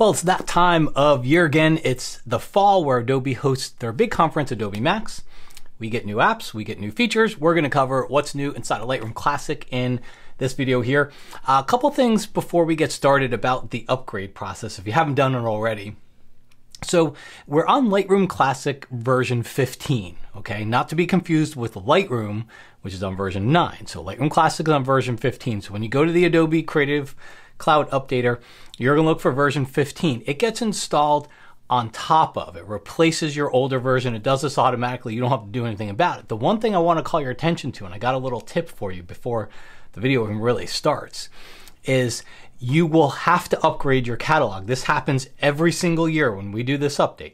Well, it's that time of year again. It's the fall where Adobe hosts their big conference, Adobe Max. We get new apps, we get new features. We're going to cover what's new inside of Lightroom Classic in this video here. A couple things before we get started about the upgrade process, if you haven't done it already. So we're on Lightroom Classic version 15, okay? Not to be confused with Lightroom, which is on version 9. So Lightroom Classic is on version 15. So when you go to the Adobe Creative Cloud Updater, you're to look for version 15. It gets installed on top of it, replaces your older version. It does this automatically. You don't have to do anything about it. The one thing I want to call your attention to, and I got a little tip for you before the video even really starts, is you will have to upgrade your catalog. This happens every single year when we do this update.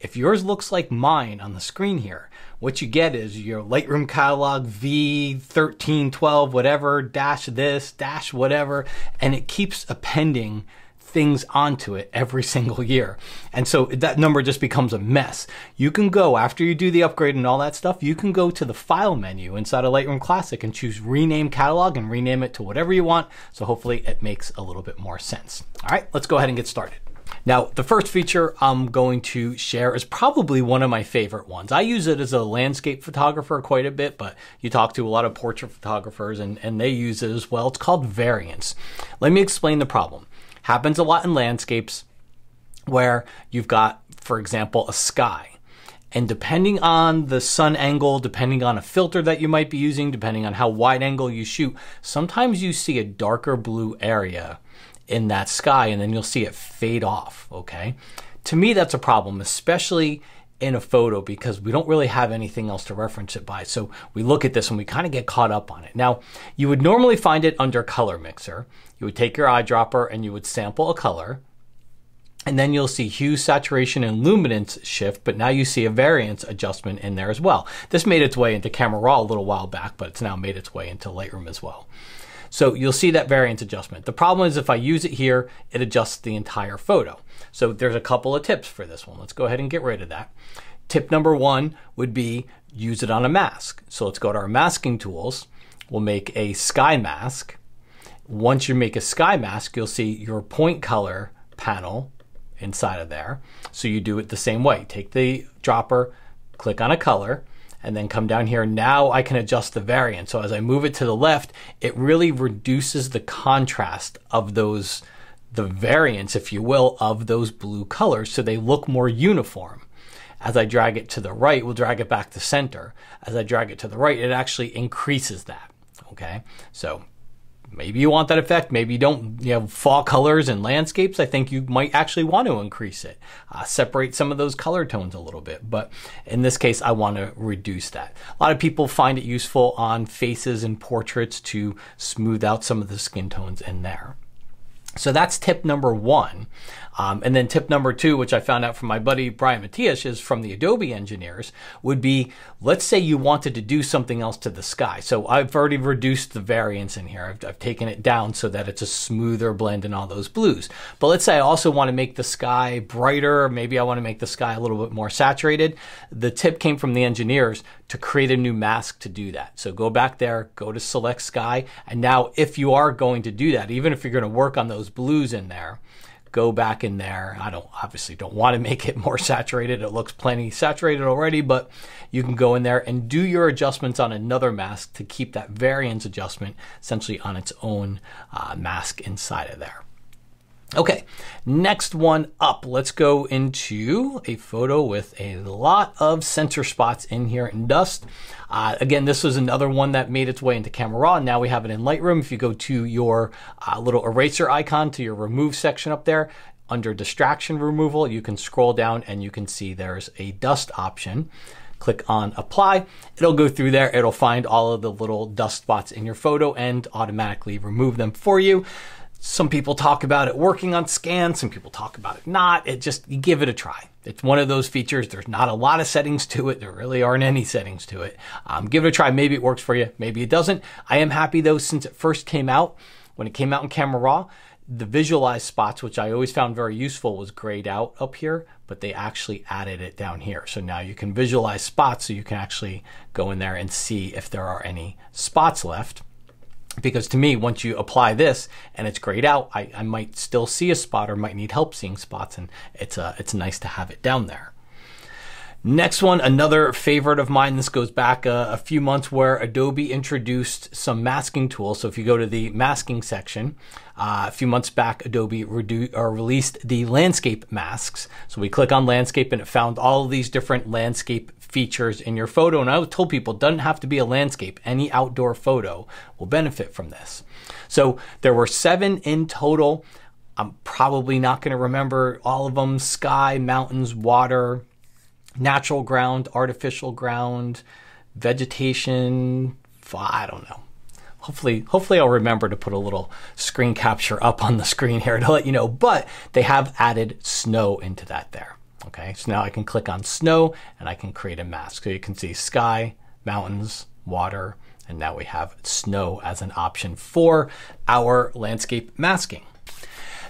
If yours looks like mine on the screen here, what you get is your Lightroom catalog V1312, whatever, dash this, dash whatever, and it keeps appending things onto it every single year. And so that number just becomes a mess. You can go, after you do the upgrade and all that stuff, you can go to the File menu inside of Lightroom Classic and choose Rename Catalog and rename it to whatever you want. So hopefully it makes a little bit more sense. All right, let's go ahead and get started. Now, the first feature I'm going to share is probably one of my favorite ones. I use it as a landscape photographer quite a bit, but you talk to a lot of portrait photographers and, and they use it as well. It's called variance. Let me explain the problem. Happens a lot in landscapes where you've got, for example, a sky. And depending on the sun angle, depending on a filter that you might be using, depending on how wide angle you shoot, sometimes you see a darker blue area in that sky and then you'll see it fade off, okay? To me, that's a problem, especially in a photo because we don't really have anything else to reference it by. So we look at this and we kind of get caught up on it. Now, you would normally find it under color mixer. You would take your eyedropper and you would sample a color. And then you'll see hue, saturation, and luminance shift, but now you see a variance adjustment in there as well. This made its way into Camera Raw a little while back, but it's now made its way into Lightroom as well. So you'll see that variance adjustment. The problem is if I use it here, it adjusts the entire photo. So there's a couple of tips for this one. Let's go ahead and get rid of that. Tip number one would be use it on a mask. So let's go to our masking tools. We'll make a sky mask. Once you make a sky mask, you'll see your point color panel inside of there. So you do it the same way. Take the dropper, click on a color, and then come down here. Now I can adjust the variance. So as I move it to the left, it really reduces the contrast of those, the variance, if you will, of those blue colors so they look more uniform. As I drag it to the right, we'll drag it back to center. As I drag it to the right, it actually increases that. Okay, so maybe you want that effect. Maybe you don't. You have fall colors and landscapes. I think you might actually want to increase it, uh, separate some of those color tones a little bit. But in this case, I want to reduce that. A lot of people find it useful on faces and portraits to smooth out some of the skin tones in there. So that's tip number one. Um, and then tip number two, which I found out from my buddy Brian Matiash, is from the Adobe engineers, would be let's say you wanted to do something else to the sky. So I've already reduced the variance in here. I've, I've taken it down so that it's a smoother blend in all those blues. But let's say I also want to make the sky brighter. Maybe I want to make the sky a little bit more saturated. The tip came from the engineers to create a new mask to do that. So go back there, go to select sky. And now if you are going to do that, even if you're going to work on those blues in there, go back in there. I don't obviously don't want to make it more saturated. It looks plenty saturated already, but you can go in there and do your adjustments on another mask to keep that variance adjustment essentially on its own uh, mask inside of there. Okay, next one up. Let's go into a photo with a lot of sensor spots in here in dust. Uh, again, this was another one that made its way into Camera Raw. Now we have it in Lightroom. If you go to your uh, little eraser icon to your remove section up there, under distraction removal, you can scroll down and you can see there's a dust option click on apply. It'll go through there. It'll find all of the little dust spots in your photo and automatically remove them for you. Some people talk about it working on scan, some people talk about it not. It just, you give it a try. It's one of those features. There's not a lot of settings to it. There really aren't any settings to it. Um, give it a try. Maybe it works for you. Maybe it doesn't. I am happy though, since it first came out, when it came out in Camera Raw, the visualized spots, which I always found very useful, was grayed out up here, but they actually added it down here. So now you can visualize spots so you can actually go in there and see if there are any spots left. Because to me, once you apply this and it's grayed out, I, I might still see a spot or might need help seeing spots, and it's uh, it's nice to have it down there. Next one, another favorite of mine. This goes back a, a, few months where Adobe introduced some masking tools. So if you go to the masking section, uh, a few months back, Adobe or released the landscape masks. So we click on landscape and it found all these different landscape features in your photo. And I told people, it doesn't have to be a landscape. Any outdoor photo will benefit from this. So there were seven in total. I'm probably not going to remember all of them. Sky, mountains, water, natural ground, artificial ground, vegetation. I don't know. Hopefully, hopefully I'll remember to put a little screen capture up on the screen here to let you know. But they have added snow into that there. Okay, so now I can click on snow and I can create a mask. So you can see sky, mountains, water, and now we have snow as an option for our landscape masking.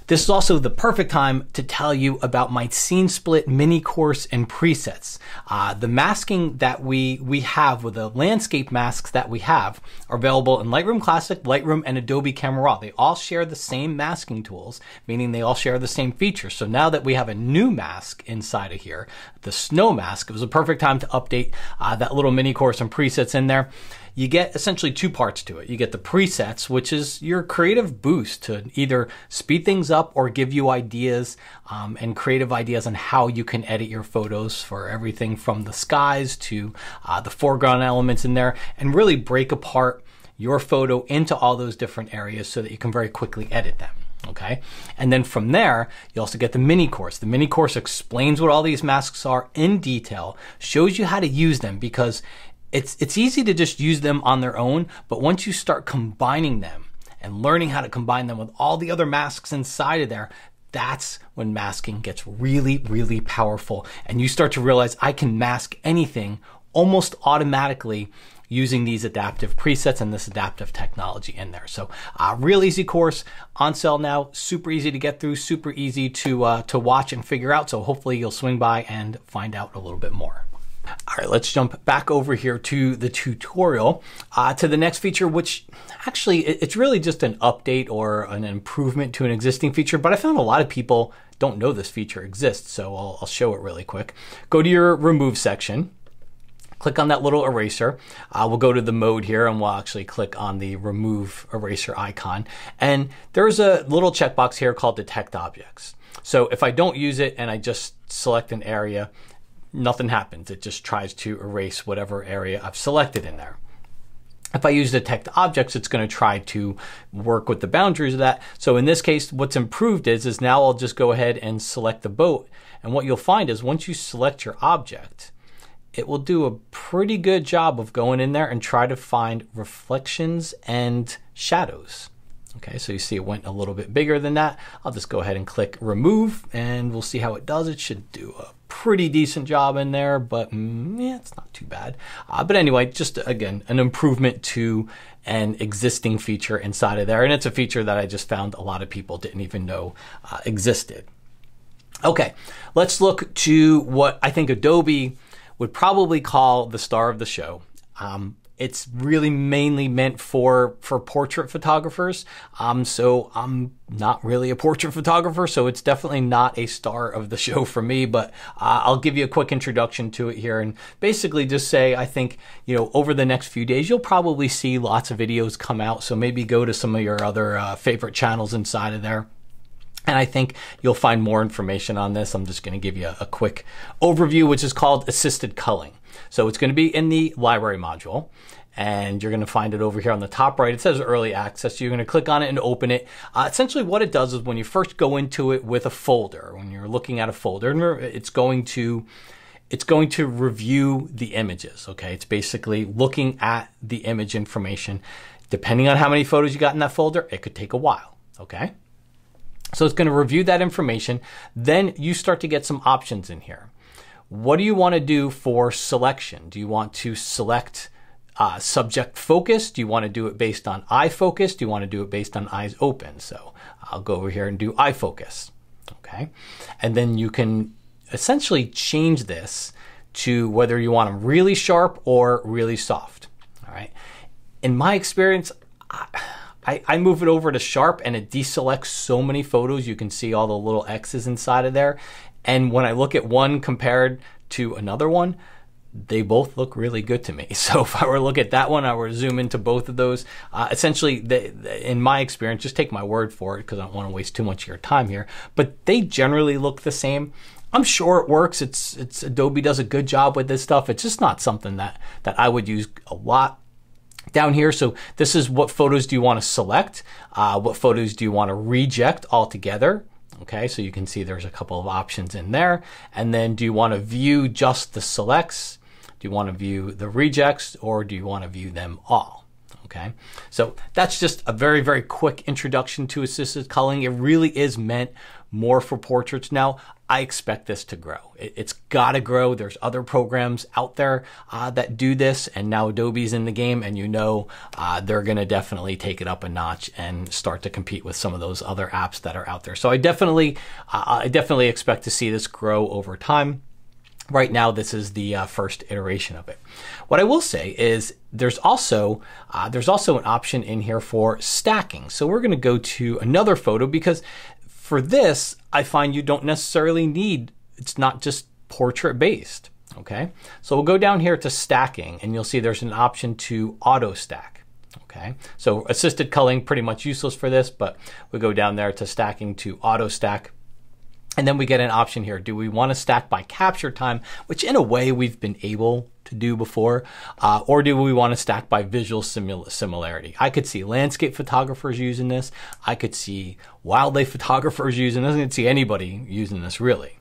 This is also the perfect time to tell you about my scene split mini course and presets. Uh, the masking that we, we have with the landscape masks that we have are available in Lightroom Classic, Lightroom, and Adobe Camera Raw. They all share the same masking tools, meaning they all share the same features. So now that we have a new mask inside of here, the snow mask, it was a perfect time to update uh, that little mini course and presets in there you get essentially two parts to it. You get the presets, which is your creative boost to either speed things up or give you ideas um, and creative ideas on how you can edit your photos for everything from the skies to uh, the foreground elements in there and really break apart your photo into all those different areas so that you can very quickly edit them. Okay. And then from there, you also get the mini course. The mini course explains what all these masks are in detail, shows you how to use them because it's, it's easy to just use them on their own, but once you start combining them and learning how to combine them with all the other masks inside of there, that's when masking gets really, really powerful. And you start to realize I can mask anything almost automatically using these adaptive presets and this adaptive technology in there. So uh, real easy course on sale now, super easy to get through, super easy to, uh, to watch and figure out. So hopefully you'll swing by and find out a little bit more. All right, let's jump back over here to the tutorial, uh, to the next feature, which actually it's really just an update or an improvement to an existing feature, but I found a lot of people don't know this feature exists, so I'll, I'll show it really quick. Go to your remove section, click on that little eraser. Uh, we'll go to the mode here and we'll actually click on the remove eraser icon. And there's a little checkbox here called detect objects. So if I don't use it and I just select an area, nothing happens. It just tries to erase whatever area I've selected in there. If I use detect objects, it's going to try to work with the boundaries of that. So in this case, what's improved is, is now I'll just go ahead and select the boat. And what you'll find is once you select your object, it will do a pretty good job of going in there and try to find reflections and shadows. Okay, so you see it went a little bit bigger than that. I'll just go ahead and click remove and we'll see how it does. It should do a pretty decent job in there, but mm, yeah, it's not too bad. Uh, but anyway, just again, an improvement to an existing feature inside of there. And it's a feature that I just found a lot of people didn't even know uh, existed. Okay, let's look to what I think Adobe would probably call the star of the show. Um, it's really mainly meant for for portrait photographers. Um, so I'm not really a portrait photographer, so it's definitely not a star of the show for me. But uh, I'll give you a quick introduction to it here, and basically just say I think you know over the next few days you'll probably see lots of videos come out. So maybe go to some of your other uh, favorite channels inside of there. And I think you'll find more information on this. I'm just going to give you a, a quick overview, which is called assisted culling. So it's going to be in the library module and you're going to find it over here on the top right. It says early access. You're going to click on it and open it. Uh, essentially what it does is when you first go into it with a folder, when you're looking at a folder, it's going to it's going to review the images. Okay. It's basically looking at the image information. Depending on how many photos you got in that folder, it could take a while. Okay. So it's going to review that information. Then you start to get some options in here. What do you want to do for selection? Do you want to select uh, subject focus? Do you want to do it based on eye focus? Do you want to do it based on eyes open? So I'll go over here and do eye focus. Okay. And then you can essentially change this to whether you want them really sharp or really soft. All right. In my experience, I, I, I move it over to sharp and it deselects so many photos. You can see all the little X's inside of there. And when I look at one compared to another one, they both look really good to me. So if I were to look at that one, I were to zoom into both of those. Uh, essentially, they, in my experience, just take my word for it because I don't want to waste too much of your time here. But they generally look the same. I'm sure it works. It's it's Adobe does a good job with this stuff. It's just not something that that I would use a lot down here. So this is what photos do you want to select? Uh, what photos do you want to reject altogether? Okay, so you can see there's a couple of options in there. And then do you want to view just the selects? Do you want to view the rejects or do you want to view them all? Okay, so that's just a very, very quick introduction to assisted culling. It really is meant more for portraits now. I expect this to grow. It, has got to grow. There's other programs out there uh, that do this, and now Adobe's in the game, and you know uh, they're going to definitely take it up a notch and start to compete with some of those other apps that are out there. So I definitely, uh, I definitely expect to see this grow over time. Right now, this is the uh, first iteration of it. What I will say is there's also uh, there's also an option in here for stacking. So we're going to go to another photo because for this, I find you don't necessarily need, it's not just portrait based. Okay, so we'll go down here to stacking and you'll see there's an option to auto stack. Okay, so assisted culling pretty much useless for this, but we go down there to stacking to auto stack. And then we get an option here. Do we want to stack by capture time, which in a way we've been able to do before, uh, or do we want to stack by visual simil similarity? I could see landscape photographers using this. I could see wildlife photographers using this. I could see anybody using this really.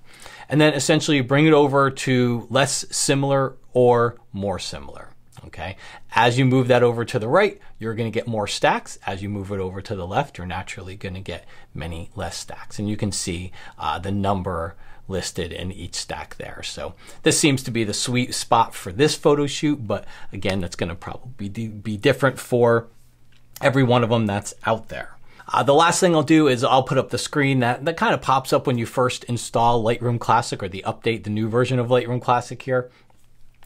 And then essentially bring it over to less similar or more similar. Okay. As you move that over to the right, you're going to get more stacks. As you move it over to the left, you're naturally going to get many less stacks. And you can see uh, the number listed in each stack there. So this seems to be the sweet spot for this photo shoot, but again, that's going to probably be, be different for every one of them that's out there. Uh, the last thing I'll do is I'll put up the screen that, that kind of pops up when you first install Lightroom Classic or the update, the new version of Lightroom Classic here.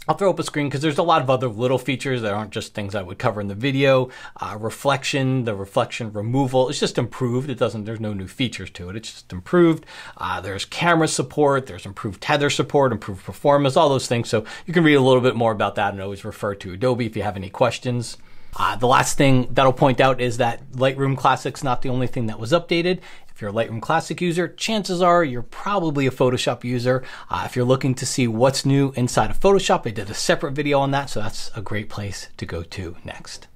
I'll throw up a screen because there's a lot of other little features that aren't just things I would cover in the video. Uh, reflection, the reflection removal, it's just improved. It doesn't, there's no new features to it. It's just improved. Uh, there's camera support, there's improved tether support, improved performance, all those things. So you can read a little bit more about that and always refer to Adobe if you have any questions. Uh, the last thing that I'll point out is that Lightroom Classic's not the only thing that was updated. If you're a Lightroom Classic user, chances are you're probably a Photoshop user. Uh, if you're looking to see what's new inside of Photoshop, I did a separate video on that, so that's a great place to go to next.